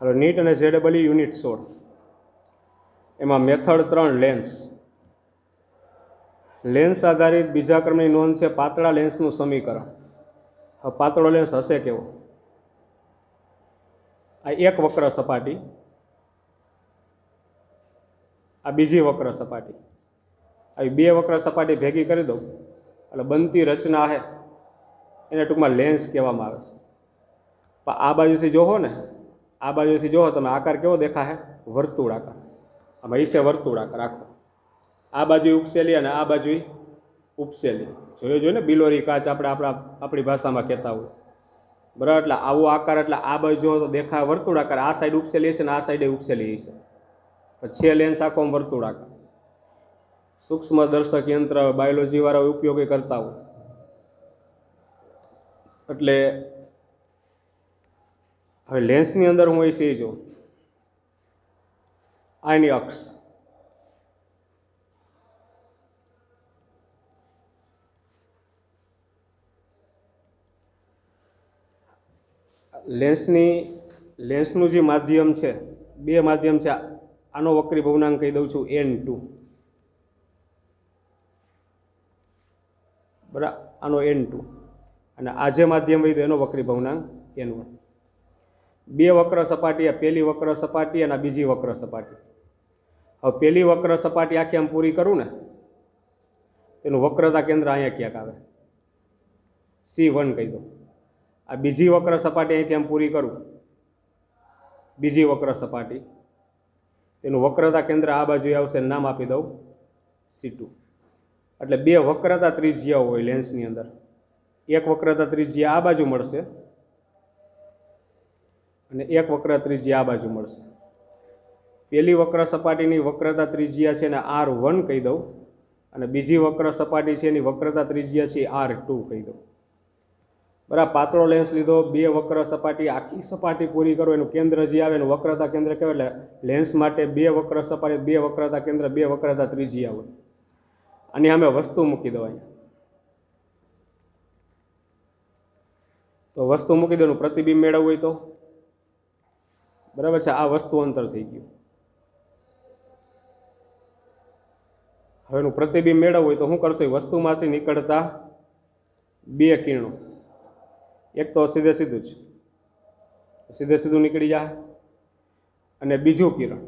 હવે નીટ અને જેડબલ યુનિટ સોળ. એમાં મેથડ ત્રણ લેન્સ લેન્સ આધારિત બીજા ક્રમની નોંધ છે પાતળા લેન્સનું સમીકરણ. હવે પાતળો લેન્સ હશે કેવો? આ એક વક્ર સપાટી. આ બીજી વક્ર સપાટી. આવી બે વક્ર સપાટી ભેગી કરી દઉં. એટલે બનતી રચના છે. એને ટૂંકમાં લેન્સ કહેવામાં આવે છે. આ બાજુથી જોહો ને આ બાજુથી જોવો તમે, આકાર કેવો દેખાશે? વર્તુળ આકાર આમાં ઈસે વર્તુળાકાર આખો. આ બાજુ ઉપસેલી અને આ બાજુ ઉપસેલી. જોયું જોઈએ ને, બિલોરી કાચ આપણે આપણા આપણી ભાષામાં કહેતા હોય. બરાબર, એટલે આવો આકાર, એટલે આ બાજુ જોવો તો દેખાય વર્તુળાકાર. આ સાઈડ ઉપસેલી હશે ને આ સાઈડે ઉપસેલી હશે પછી છે લેન્સ આખો આમ વર્તુળાકાર. સૂક્ષ્મ દર્શક યંત્ર બાયોલોજી વાળા ઉપયોગી કરતા હોય. એટલે હવે લેન્સની અંદર હું એ જો આની અક્ષ. લેન્સની લેન્સનું જે માધ્યમ છે, બે માધ્યમ છે, આનો વક્રી ભવનાંક કહી દઉં છું એન ટુ બરાબર? આનો એન ટુ અને આ જે માધ્યમ હોય તો એનો વક્રી ભવનાંક એન વન બે વક્ર સપાટી, આ પહેલી વક્ર સપાટી અને બીજી વક્ર સપાટી. હવે પહેલી વક્ર સપાટી આખી આમ પૂરી કરું ને, તેનું વક્રતા કેન્દ્ર અહીંયા ક્યાંક આવે? સી વન કહી દો આ બીજી વક્ર સપાટી અહીંથી આમ પૂરી કરું. બીજી વક્ર સપાટી. તેનું વક્રતા કેન્દ્ર આ બાજુ આવશે નામ આપી દઉં. C two. એટલે બે વક્રતા ત્રિજ્યા હોય લેન્સની અંદર. એક વક્રતા ત્રિજ્યા આ બાજુ મળશે. અને એક વક્ર ત્રિજ્યા આ બાજુ મળશે. પહેલી વક્ર સપાટીની વક્રતા ત્રિજ્યા છે એને આર વન કહી દઉં. અને બીજી વક્ર સપાટી છે એની વક્રતા ત્રિજ્યા છે આર ટુ કહી દઉં. બરાબર પાતળો લેન્સ લીધો, બે વક્ર સપાટી, આખી સપાટી પૂરી કરો, એનું કેન્દ્ર જે આવે એનું વક્રતા કેન્દ્ર કહેવાય એટલે લેન્સ માટે બે વક્ર સપાટી, બે વક્રતા કેન્દ્ર, બે વક્રતા ત્રિજ્યા હોય. અને અમે વસ્તુ મૂકી દો અહીંયા. તો વસ્તુ મૂકી દો પ્રતિબિંબ મેળવવું હોય તો? બરાબર છે? આ વસ્તુ અંતર થઈ ગયું. હવે એનું પ્રતિબિંબ મેળવવું હોય તો શું કરશો? એ વસ્તુમાંથી નીકળતા બે કિરણો. એક તો સીધે સીધું જ. સીધે સીધું નીકળી જાય. અને બીજું કિરણ.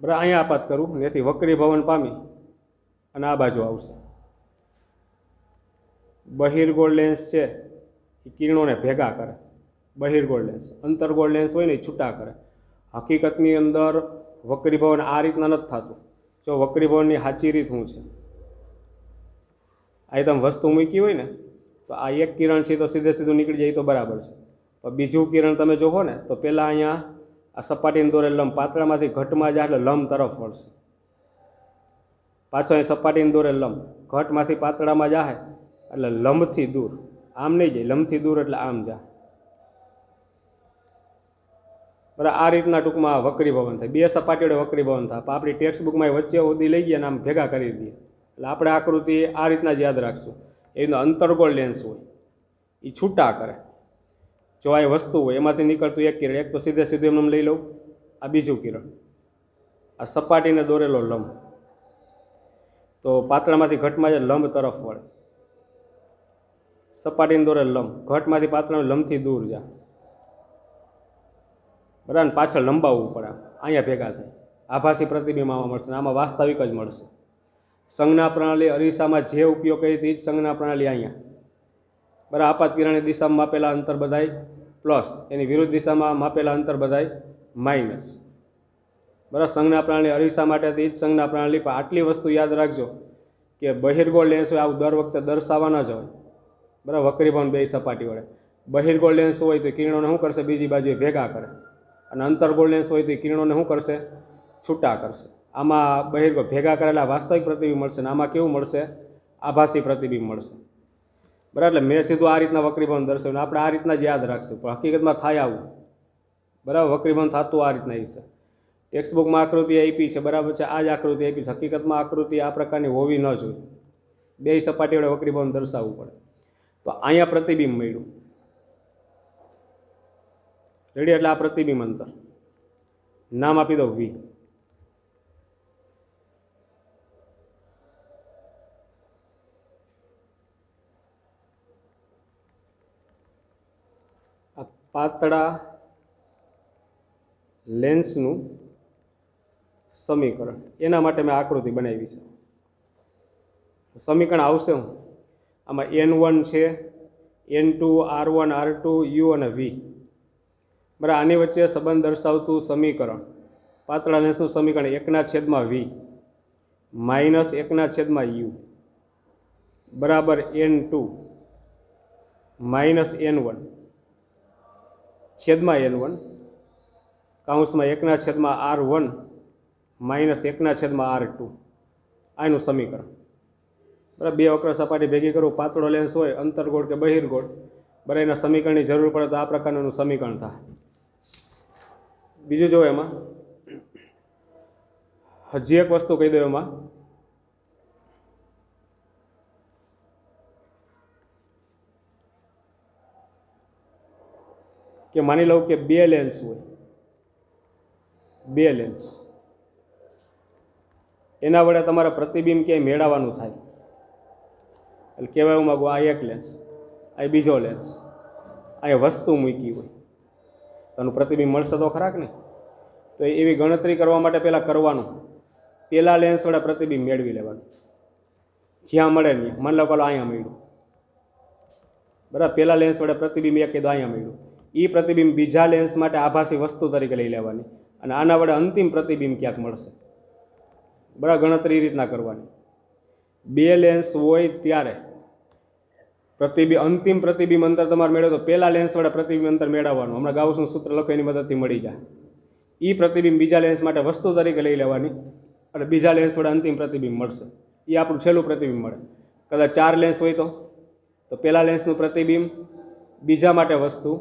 બરાબર, અહીંયા આપાત કરું. ત્યાંથી વક્રી ભવન પામી અને આ બાજુ આવશે. બહિર્ગોળ લેન્સ છે. એ કિરણોને ભેગા કરે. બહિર્ગોળ લેન્સ અંતર્ગોળ લેન્સ હોય ને એ છૂટા કરે. હકીકતની અંદર વક્રીભવન આ રીતના નથી થતું. જો વક્રીભવનની સાચી રીત શું છે? આ તમે વસ્તુ મૂકી હોય ને, તો આ એક કિરણ છે તો સીધે સીધું નીકળી જાય તો બરાબર છે. પણ બીજું કિરણ તમે જોવો ને, તો પહેલાં અહીંયા આ સપાટીને દોરે લંબ, પાતળામાંથી ઘટમાં જાય એટલે લંબ તરફ વળશે. પાછો અહીં સપાટીને દોરે લંબ, ઘટમાંથી પાતળામાં જાય એટલે લંબથી દૂર. આમ નહીં જાય, લંબથી દૂર એટલે આમ જા. બરાબર આ રીતના ટૂંકમાં વક્રી ભવન થાય. બે સપાટીઓડે વક્રી ભવન થાય. આપણી ટેક્સ્ટ બુકમાં વચ્ચે સુધી લઈ ગયા અને આમ ભેગા કરી દઈએ. એટલે આપણે આકૃતિ આ રીતના જ યાદ રાખશું. એનો અંતર્ગોળ લેન્સ હોય. એ છૂટા કરે. જો આ વસ્તુ હોય, એમાંથી નીકળતું એક કિરણ, એક તો સીધે સીધું એમને લઈ લઉં. આ બીજું કિરણ. આ સપાટીને દોરેલો લંબ. તો પાતળામાંથી ઘટમાં જે લંબ તરફ વળે. સપાટીને દોરે લંબ ઘટમાંથી પાત્રને લંબથી દૂર જા. બરાબર પાછળ લંબાવવું પડે. અહીંયા ભેગા થાય. આભાસી પ્રતિબિંબ આમાં મળશે આમાં વાસ્તવિક જ મળશે. સંજ્ઞા પ્રણાલી અરીસામાં જે ઉપયોગ કરી હતી જ સંજ્ઞા પ્રણાલી અહીંયા. બરાબર આપાત કિરણની દિશામાં માપેલા અંતર બધાય પ્લસ એની વિરુદ્ધ દિશામાં માપેલા અંતર બધાય માઇનસ. બરાબર સંજ્ઞા પ્રણાલી અરીસા માટે હતી જ સંજ્ઞા પ્રણાલી. પણ આટલી વસ્તુ યાદ રાખજો કે બહિર્ગોળ લેન્સ હોય, આવું દર વખતે દર્શાવવા ન જ હોય. બરાબર? વક્રીભવન બે સપાટી વડે. બહિર્ગોળ લેન્સ હોય તો કિરણોને શું કરશે? બીજી બાજુએ ભેગા કરે. અને અંતર્ગોળ લેન્સ હોય તો કિરણોને શું કરશે? છૂટા કરશે. આમાં બહિર્ગોળ ભેગા કરેલા વાસ્તવિક પ્રતિબિંબ મળશે ને આમાં કેવું મળશે? આભાસી પ્રતિબિંબ મળશે. બરાબર? એટલે મેં સીધું આ રીતના વક્રીભવન દર્શાવ્યું આપણે આ રીતના જ યાદ રાખશું. પણ હકીકતમાં થાય આવું. બરાબર? વક્રીભવન થતું આ રીતના છે. ટેક્સ્ટબુકમાં આકૃતિ આપી છે. બરાબર છે? આ જ આકૃતિ આપી છે. હકીકતમાં આકૃતિ આ પ્રકારની હોવી ન જોઈએ. બે સપાટી વડે વક્રીભવન દર્શાવવું પડે. તો અહીંયા પ્રતિબિંબ મળ્યું. રેડી? એટલે આ પ્રતિબિંબ અંતર. નામ આપી દો વી. પાતળા લેન્સનું સમીકરણ. એના માટે મેં આકૃતિ બનાવી છે. સમીકરણ આવશે હું. આમાં એન વન છે N two R one R two U અને વી બરાબર, આની વચ્ચે સંબંધ દર્શાવતું સમીકરણ. પાતળા લેન્સનું સમીકરણ એકના છેદમાં વી માઇનસ એકના છેદમાં યુ બરાબર N two minus N one છેદમાં એન વન કાઉન્સમાં એકના છેદમાં આર વન માઇનસ એકના છેદમાં આર ટુ આનું સમીકરણ. બરાબર, બે વક્ર સપાટી ભેગી કરું, પાતળો લેન્સ હોય, અંતરગોળ કે બહિર્ગોળ, બરાબર, એના સમીકરણની જરૂર પડે તો આ પ્રકારનું સમીકરણ થાય. બીજું જો એમાં, હજી એક વસ્તુ કહી દઉં એમાં. કે માની લઉં કે બે લેન્સ હોય, બે લેન્સ. એના વડે તમારે પ્રતિબિંબ ક્યાંય મેળવવાનું થાય. એટલે કહેવાય એવું માગું આ એક લેન્સ આ બીજો લેન્સ આ વસ્તુ મૂકી હોય. તનું પ્રતિબિંબ મળશે તો ખરાક ને તો એવી ગણતરી કરવા માટે પહેલાં કરવાનું. પેલા લેન્સ વડે પ્રતિબિંબ મેળવી લેવાનું. જ્યાં મળે નહીં મન લો પેલો અહીંયા મળ્યું. બરાબર? પહેલાં લેન્સ વડે પ્રતિબિંબ એક કીધું અહીંયા મળ્યું. એ પ્રતિબિંબ બીજા લેન્સ માટે આભાસી વસ્તુ તરીકે લઈ લેવાની. અને આના વડે અંતિમ પ્રતિબિંબ ક્યાંક મળશે? બરાબર? ગણતરી એ રીતના કરવાની. બે લેન્સ હોય ત્યારે પ્રતિબિંબ, અંતિમ પ્રતિબિંબ અંતર તમારે મેળવો તો પહેલાં લેન્સ વડે પ્રતિબિંબ અંતર મેળવવાનું. હમણાં ગાઉસનું સૂત્ર લખો, એની મદદથી મળી જાય. એ પ્રતિબિંબ બીજા લેન્સ માટે વસ્તુ તરીકે લઈ લેવાની અને બીજા લેન્સ વડે અંતિમ પ્રતિબિંબ મળશે. એ આપણું છેલ્લું પ્રતિબિંબ મળે. કદાચ ચાર લેન્સ હોય તો? તો પહેલા લેન્સનું પ્રતિબિંબ બીજા માટે વસ્તુ,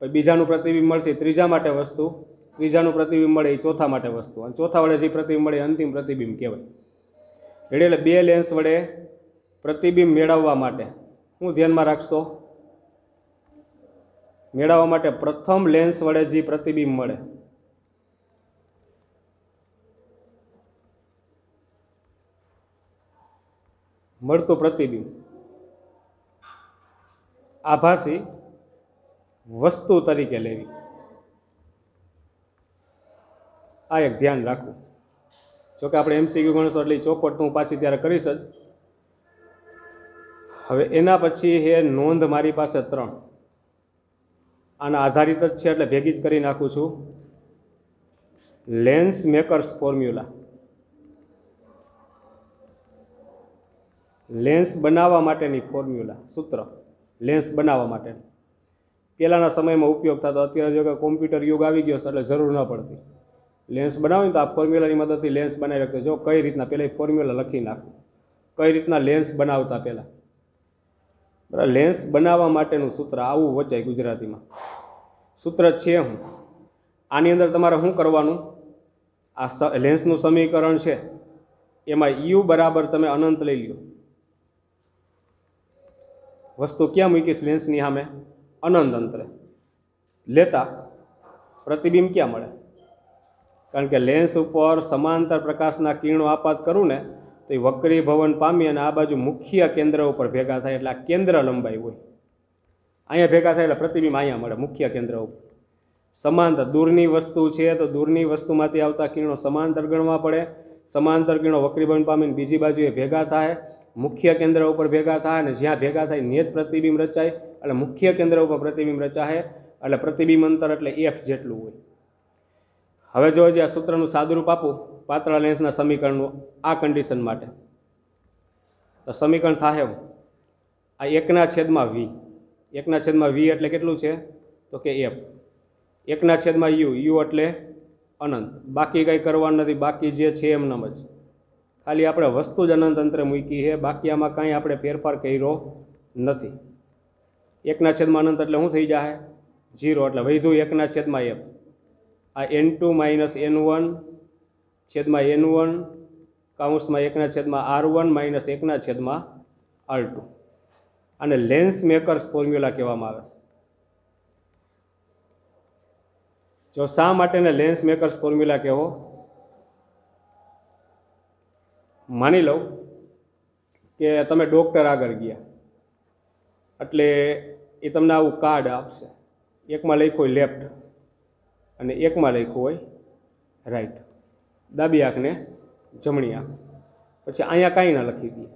પછી બીજાનું પ્રતિબિંબ મળશે ત્રીજા માટે વસ્તુ, ત્રીજાનું પ્રતિબિંબ મળે એ ચોથા માટે વસ્તુ. અને ચોથા વડે જે પ્રતિબિંબ મળે અંતિમ પ્રતિબિંબ કહેવાય. એટલે બે લેન્સ વડે પ્રતિબિંબ મેળવવા માટે હું ધ્યાનમાં રાખશો? મેળવવા માટે પ્રથમ લેન્સ વડે જે પ્રતિબિંબ મળે. મળતું પ્રતિબિંબ. આભાસી વસ્તુ તરીકે લેવી. આ એક ધ્યાન રાખવું. જોકે આપણે એમસીક્યુ ગણશો એટલે ચોપટ હું પાછી ત્યારે કરીશ જ. હવે એના પછી એ નોંધ મારી પાસે ત્રણ. આના આધારિત જ છે એટલે ભેગી જ કરી નાખું છું. લેન્સ મેકર્સ ફોર્મ્યુલા લેન્સ બનાવવા માટેની ફોર્મ્યુલા સૂત્ર. લેન્સ બનાવવા માટેની. પહેલાંના સમયમાં ઉપયોગ થતો, અત્યારે જો કે કોમ્પ્યુટર યુગ આવી ગયો છે એટલે જરૂર ન પડતી. લેન્સ બનાવીને તો આ ફોર્મ્યુલાની મદદથી લેન્સ બનાવી શકતો જો કઈ રીતના, પહેલાં ફોર્મ્યુલા લખી નાખું. કઈ રીતના લેન્સ બનાવતા પહેલાં? બરાબર? લેન્સ બનાવવા માટેનું સૂત્ર આવું વચાય ગુજરાતીમાં. સૂત્ર છે હું. આની અંદર તમારે શું કરવાનું? આ લેન્સનું સમીકરણ છે. એમાં યુ બરાબર તમે અનંત લઈ લ્યો. વસ્તુ ક્યાં મૂકીશ લેન્સની સામે? અનંત અંતરે. લેતા પ્રતિબિંબ ક્યાં મળે? કારણ કે લેન્સ ઉપર સમાંતર પ્રકાશના કિરણો આપાત કરું ને તો એ વક્રી ભવન પામી અને આ બાજુ મુખ્ય કેન્દ્ર ઉપર ભેગા થાય એટલે આ કેન્દ્ર લંબાઈ હોય. અહીંયા ભેગા થાય એટલે પ્રતિબિંબ અહીંયા મળે, મુખ્ય કેન્દ્ર ઉપર. સમાંતર, દૂરની વસ્તુ છે તો દૂરની વસ્તુમાંથી આવતા કિરણો સમાંતર ગણવા પડે. સમાંતર કિરણો વક્રીભવન પામીને બીજી બાજુએ ભેગા થાય. મુખ્ય કેન્દ્ર ઉપર ભેગા થાય અને જ્યાં ભેગા થાય ને પ્રતિબિંબ રચાય. એટલે મુખ્ય કેન્દ્ર ઉપર પ્રતિબિંબ રચાય. એટલે પ્રતિબિંબ અંતર એટલે એફ જેટલું હોય. હવે જો જે આ સૂત્રનું સાદુરૂપ આપું. પાતળા લેન્સના સમીકરણનું આ કન્ડિશન માટે. તો સમીકરણ થાય આ એકના છેદમાં વી એકના છેદમાં વી એટલે કેટલું છે? તો કે એફ એકના છેદમાં યુ યુ એટલે અનંત. બાકી કંઈ કરવાનું નથી. બાકી જે છે એમનામ જ. ખાલી આપણે વસ્તુ જ અનંત અંતરે મૂકી છે. બાકી આમાં કાંઈ આપણે ફેરફાર કર્યો નથી. એકના છેદમાં અનંત એટલે શું થઈ જાય જીરો એટલે વધુ એકના છેદમાં એફ આ N two minus N one છેદમાં એન વન કાઉન્સમાં એકના છેદમાં આર વન, માઇનસ એકના છેદમાં આર ટુ. અને લેન્સ મેકર્સ ફોર્મ્યુલા કહેવામાં આવે છે. જો શા માટેને લેન્સ મેકર્સ ફોર્મ્યુલા કહેવો? માની લઉં કે તમે ડૉક્ટર આગળ ગયા. એટલે એ તમને આવું કાર્ડ આપશે. એકમાં લખ્યું હોય લેફ્ટ અને એકમાં લખ્યું હોય રાઈટ. ડાબી આંખને જમણી આંખ પછી અહીંયા કાંઈ ના લખી દઈએ.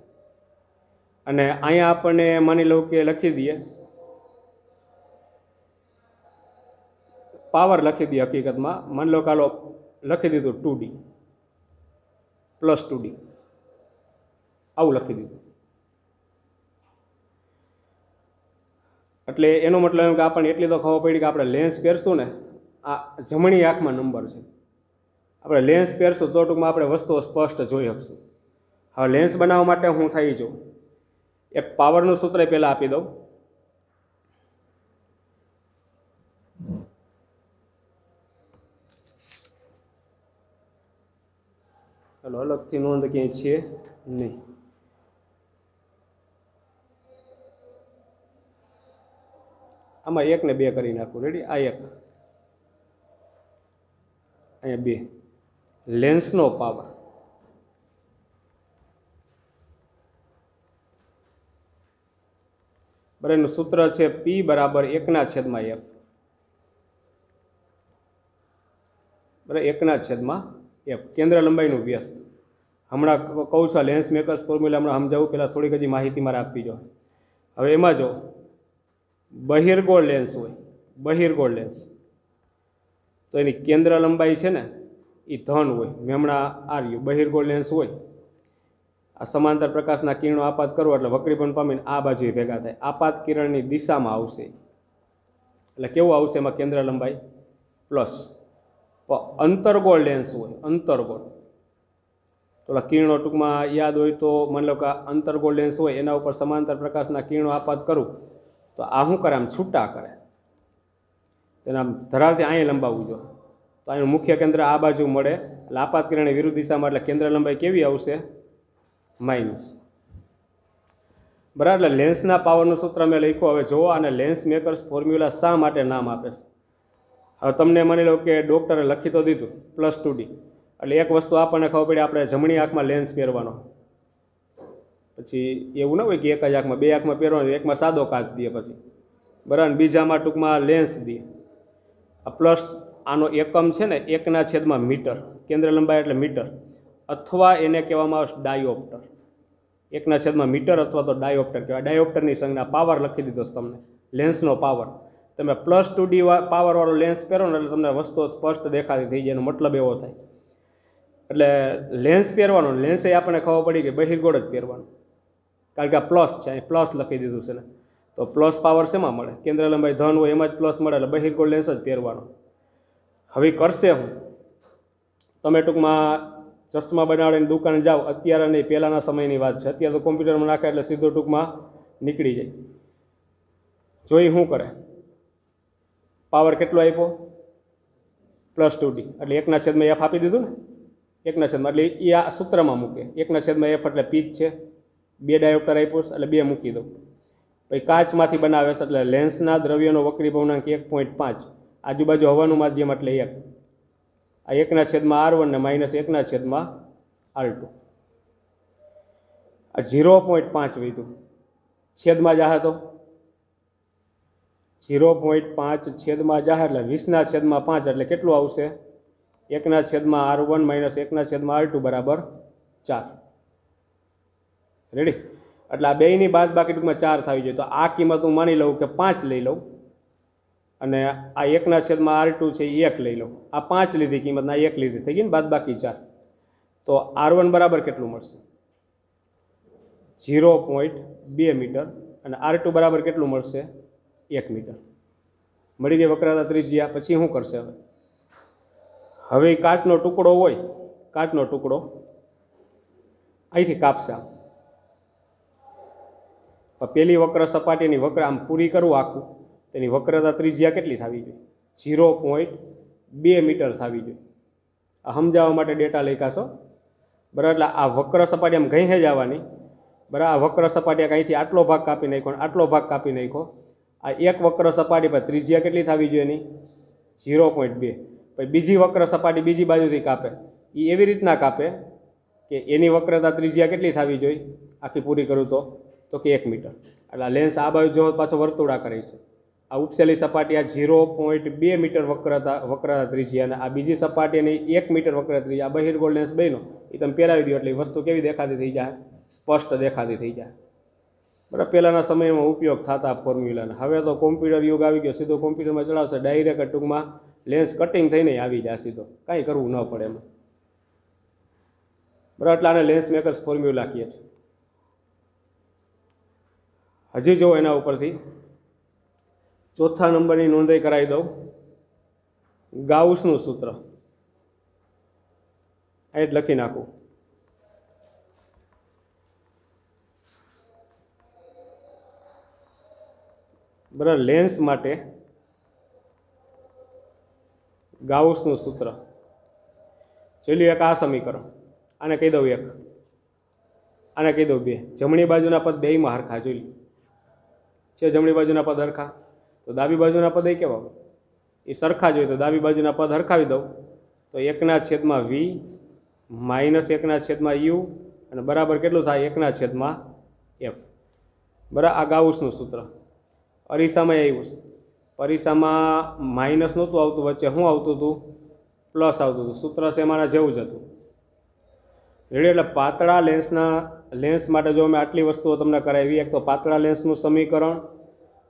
અને અહીંયા આપણને માની લઉં કે લખી દઈએ. પાવર લખી દઈએ હકીકતમાં. માની લો કાલો લખી દીધું two D. Plus two D. આવું લખી દીધું. એટલે એનો મતલબ એમ કે આપણને એટલી તો ખબર પડી કે આપણે લેન્સ પહેરશું ને, આ જમણી આંખમાં નંબર છે. આપણે લેન્સ પહેરશું તો ટૂંકમાં આપણે વસ્તુઓ સ્પષ્ટ જોઈ શકશું. હવે લેન્સ બનાવવા માટે હું થઈ જાઉં એક પાવરનું સૂત્ર પહેલાં આપી દઉં. ચાલો, અલગથી નોંધ ક્યાંય છે નહીં. આમાં એક ને બે કરી નાખું. રેડી આ એક. અહીંયા બે. લેન્સનો પાવર. બરાબર સૂત્ર છે પી બરાબર એકના છેદમાં એફ બરાબર, એકના છેદમાં એફ કેન્દ્ર લંબાઈનું વ્યસ્ત. હમણાં કહું છું લેન્સ મેકર્સ ફોર્મ્યુલા હમણાં સમજાવું પહેલાં થોડીક હજી માહિતી મારે આપવી જોઈએ. હવે એમાં જો, બહિર્ગોળ લેન્સ હોય, બહિર્ગોળ લેન્સ. તો એની કેન્દ્ર લંબાઈ છે ને એ ધન હોય, મેમણા આર્યું, બહિર્ગોળ લેન્સ હોય. આ સમાંતર પ્રકાશના કિરણો આપાત કરવો એટલે વક્રીપણ પામીને આ બાજુએ ભેગા થાય. આપાત કિરણની દિશામાં આવશે. એટલે કેવું આવશે એમાં કેન્દ્ર લંબાઈ? પ્લસ. અંતરગોળ લેન્સ હોય, અંતરગોળ. ઓલા કિરણો ટૂંકમાં યાદ હોય તો માની લો કે અંતરગોળ લેન્સ હોય, એના ઉપર સમાંતર પ્રકાશના કિરણો આપાત કરું, તો આ શું કરે? આમ છૂટા કરે. તેને આમ ધરાવથી અહીંયા લંબાવવું જોઈએ. તો અહીંનું મુખ્ય કેન્દ્ર આ બાજુ મળે. એટલે આપાત કિરણની વિરુદ્ધ દિશામાં એટલે કેન્દ્ર લંબાઈ કેવી આવશે? માઇનસ બરાબર, એટલે લેન્સના પાવરનું સૂત્ર મેં લખ્યું, હવે જુઓ અને લેન્સ મેકર્સ ફોર્મ્યુલા શા માટે નામ આપે છે? હવે તમને માની લો કે ડૉક્ટરે લખી તો દીધું, પ્લસ ટુ ડી. એટલે એક વસ્તુ આપણને ખબર પડી, આપણે જમણી આંખમાં લેન્સ પહેરવાનો. પછી એવું ના હોય કે એક જ આંખમાં, બે આંખમાં પહેરવાનો એકમાં સાદો કાચ દે પછી. બરાબર બીજામાં ટૂંકમાં લેન્સ દે આ પ્લસ આનો એકમ છે ને, એકના છેદમાં મીટર, કેન્દ્ર લંબાઈ એટલે મીટર, અથવા એને કહેવામાં આવે ડાયોપ્ટર. એકના છેદમાં મીટર અથવા તો ડાયોપ્ટર કહેવાય. ડાયોપ્ટરની સંજ્ઞા પાવર લખી દીધો તમને, લેન્સનો પાવર. તમે પ્લસ ટુ ડી પાવરવાળો લેન્સ પહેરો ને એટલે તમને વસ્તુઓ સ્પષ્ટ દેખાતી થઈ જાય, એનો મતલબ એવો થાય. એટલે લેન્સ પહેરવાનો, લેન્સ એ આપણને ખબર પડી કે બહિર્ગોળ જ પહેરવાનું. કારણ કે આ પ્લસ છે, અહીં પ્લસ લખી દીધું છે ને. તો પ્લસ પાવર શેમાં મળે? કેન્દ્ર લંબાઈ ધન હોય એમાં જ પ્લસ મળે, એટલે બહિર્ગોળ લેન્સ જ પહેરવાનો. હવે કરશે હું. તમે ટૂંકમાં ચશ્મા બનાવીને દુકાને જાઓ. અત્યારે નહીં, પહેલાંના સમયની વાત છે. અત્યારે તો કોમ્પ્યુટરમાં નાખે એટલે સીધો ટૂંકમાં નીકળી જાય. જોઈ શું કરે. પાવર કેટલો આપ્યો? પ્લસ ટુ ડી એટલે એકના છેદમાં એફ આપી દીધું ને? એકના છેદમાં. એટલે એ આ સૂત્રમાં મૂકે. એકના છેદમાં એફ એટલે પીચ છે. બે ડાયોપ્ટર આપ્યો છે, એટલે બે મૂકી દઉં. પછી કાચમાંથી બનાવે છે, એટલે લેન્સના દ્રવ્યનો વક્રી ભવનાંક એક પોઈન્ટ પાંચ. આજુબાજુ હવાનું માધ્યમ એટલે એક. આ એકના છેદમાં આર વન ને માઇનસ એકના છેદમાં આર ટુ. આ ઝીરો પોઈન્ટ પાંચ વીધું છેદમાં જાહે તો? ઝીરો પોઈન્ટ પાંચ છેદમાં જાહે એટલે વીસના છેદમાં પાંચ એટલે કેટલું આવશે? એકના છેદમાં આર વન માઇનસ એકના છેદમાં આર ટુ બરાબર ચાર. રેડી એટલે આ બેની બાદ બાકી ટૂંકમાં ચાર થવી જોઈએ. તો આ કિંમત હું માની લઉં કે પાંચ લઈ લઉં. અને આ એકના છેદમાં આર ટુ છે એ એક લઈ લો. આ પાંચ લીધી કિંમતના એક લીધી. થઈ ગઈ ને બાદ બાકી ચાર. તો આર વન બરાબર કેટલું મળશે? ઝીરો પોઈન્ટ બે મીટર. અને આર ટુ બરાબર કેટલું મળશે? એક મીટર. મળી ગઈ વક્રતા ત્રિજ્યા. પછી શું કરશે હવે? હવે કાચનો ટુકડો હોય, કાચનો ટુકડો અહીંથી કાપશે આમ. પેલી વક્ર સપાટીની વક્ર આમ પૂરી કરવું આખું. તેની વક્રતા ત્રિજ્યા કેટલી થવી જોઈએ? ઝીરો પોઈન્ટ બે મીટર થવી જોઈએ. આ સમજાવવા માટે ડેટા લખાશો બરાબર, એટલે આ વક્ર સપાટી આમ ઘઈ જવાની બરાબર, આ વક્ર સપાટી કંઈથી આટલો ભાગ કાપી નાખ્યો આટલો ભાગ કાપી નાખ્યો. આ એક વક્ર સપાટી પર ત્રિજ્યા કેટલી થવી જોઈએ એની? ઝીરો પોઈન્ટ બે. પછી બીજી વક્ર સપાટી બીજી બાજુથી કાપે. એ એવી રીતના કાપે કે એની વક્રતા ત્રિજ્યા કેટલી થવી જોઈએ? આખી પૂરી કરું તો તો કે એક મીટર. એટલે લેન્સ આ બાજુ જો પાછો વર્તુળા કરે છે. આ ઉપસેલી સપાટી આ ઝીરો પોઈન્ટ બે મીટર વક્રતા વક્રતા ત્રીજી અને આ બીજી સપાટીની એક મીટર વક્રતા ત્રીજી આ બહિર્ગોળ લેન્સ બન્યો. એ તમે પહેરાવી દો એટલે વસ્તુ કેવી દેખાતી થઈ જાય? સ્પષ્ટ દેખાતી થઈ જાય. બરાબર, પહેલાંના સમયમાં ઉપયોગ થતા ફોર્મ્યુલાના હવે તો કોમ્પ્યુટર યુગ આવી ગયો, સીધો કોમ્પ્યુટરમાં ચડાવશે ડાયરેક્ટ ટૂંકમાં લેન્સ કટિંગ થઈને આવી જાય સીધો. કાંઈ કરવું ન પડે એમાં. બરાબર, એટલે આને લેન્સ મેકર્સ ફોર્મ્યુલા કહીએ છીએ હજી જો એના ઉપરથી ચોથા નંબરની નોંધણી કરાવી દઉં. ગાઉસનું સૂત્ર. જ લખી નાખું. બરાબર લેન્સ માટે ગાઉસનું સૂત્ર. ચલ્યું એક આ સમીકરણ. આને કહી દઉં એક. આને કહી દઉં બે. જમણી બાજુના પદ બેયમાં હરખા, જોઈ છે જમણી બાજુના પદ હરખા? તો ડાબી બાજુના પદ એ કેવા એ સરખા જોઈએ તો ડાબી બાજુના પદ હરખાવી દઉં. તો એકના છેદમાં વી માઇનસ એકના છેદમાં યુ અને બરાબર કેટલું થાય? એકના છેદમાં એફ. બરાબર આ ગાઉસનું સૂત્ર. અરીસામાં આવ્યું છે. પરીસામાં માઇનસ નહોતું આવતું, વચ્ચે શું આવતું હતું? પ્લસ આવતું હતું. સૂત્ર એમાંના જેવું જ હતું. રેડી? એટલે પાતળા લેન્સના લેન્સ માટે જો મેં આટલી વસ્તુઓ તમને કરાવી, એક તો પાતળા લેન્સનું સમીકરણ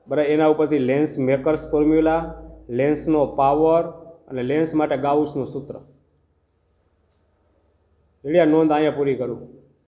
બરાબર, એના ઉપરથી લેન્સ મેકર્સ ફોર્મ્યુલા લેન્સનો પાવર અને લેન્સ માટે ગાઉસનું સૂત્ર. રેડી નોંધ અહીંયા પૂરી કરું.